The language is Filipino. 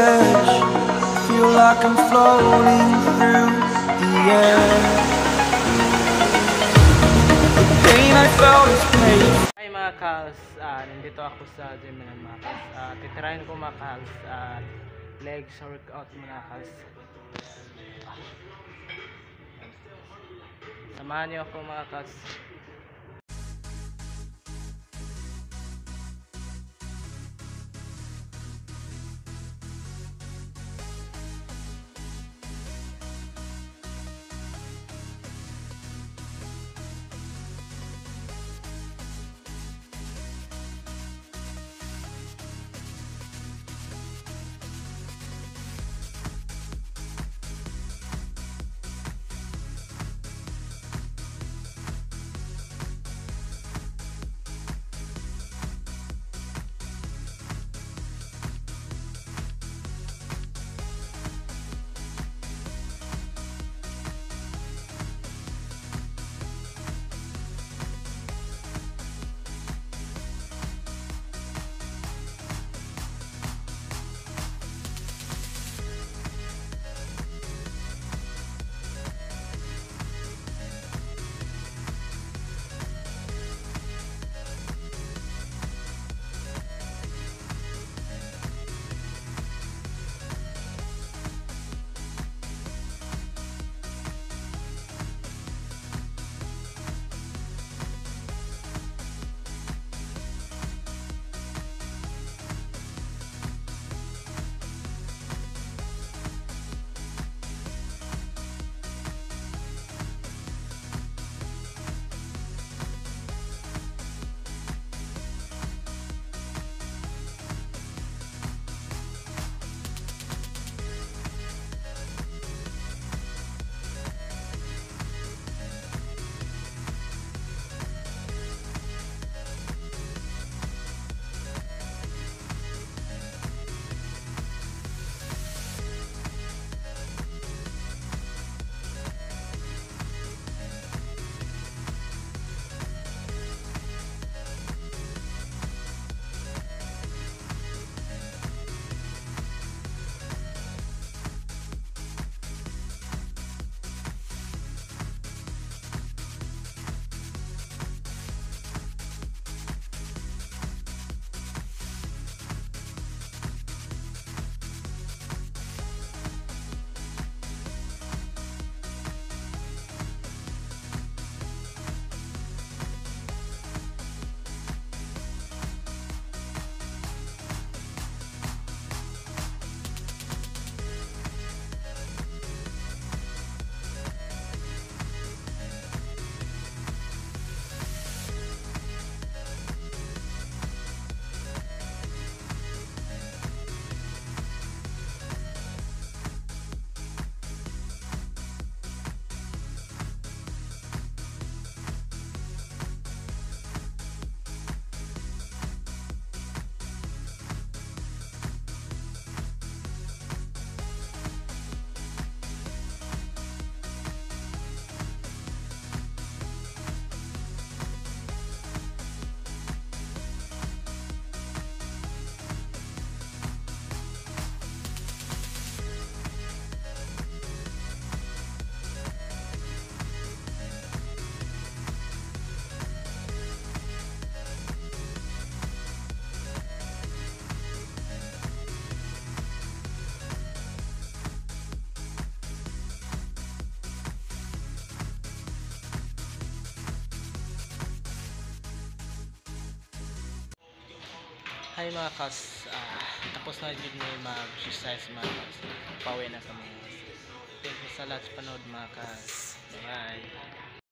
edge. Feel like I'm floating through the air. The pain I felt is paid Hi mga kals, Ah, nandito ako sa gym ng mga kals. Ah, titirahin ko mga kals, ah, legs workout mga kals. Samahan niyo ako mga kals. Hi mga kals, Ah, tapos na na yung mag-exercise mga kals. Pauwi na kami. Thank you sa lahat sa panood mga kals. Bye.